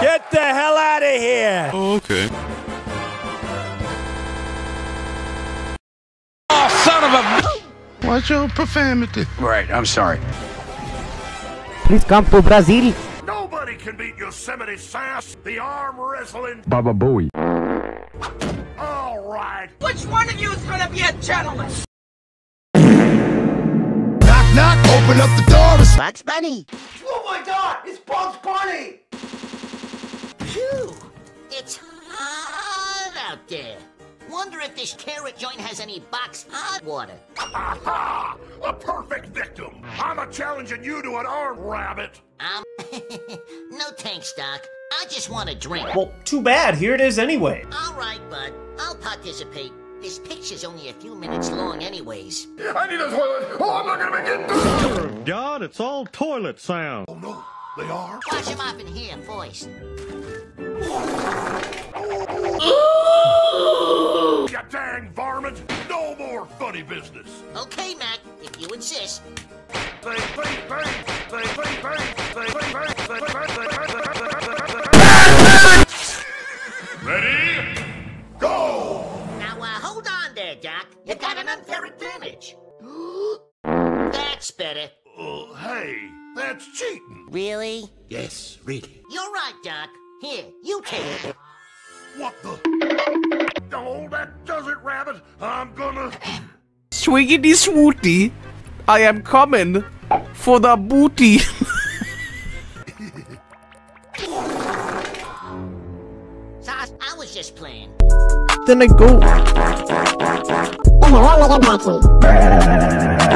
Get the hell out of here! Oh, okay. Oh, son of a... What's your profanity? Right, I'm sorry. Please come to Brazil. Nobody can beat Yosemite Sam, the arm wrestling. Baba Booey. All right. Which one of you is gonna be a gentleman? Knock, knock, open up the door. It's Bugs Bunny. Oh my god, it's Bugs Bunny! Out there. Wonder if this carrot joint has any box hot water. Aha! A perfect victim. I'm a challenging you to an arm rabbit. Um, no thanks, Doc. I just want a drink. Well, too bad. Here it is anyway. All right, bud. I'll participate. This picture's only a few minutes long anyways. I need a toilet. Oh, I'm not gonna make it. God, it's all toilet sound. Oh no, they are. Wash him off in here first. You varmint. No more funny business. Okay, Mac, if you insist. Ready? Go! Now, uh, hold on there, Doc. You got an unfair advantage. That's better. Uh, hey, that's cheating. Really? Yes, really. You're right, Doc. Here, you take it. What the? I'm gonna. Swiggity swooty, I am coming for the booty. Sauce, I was just playing. then I go.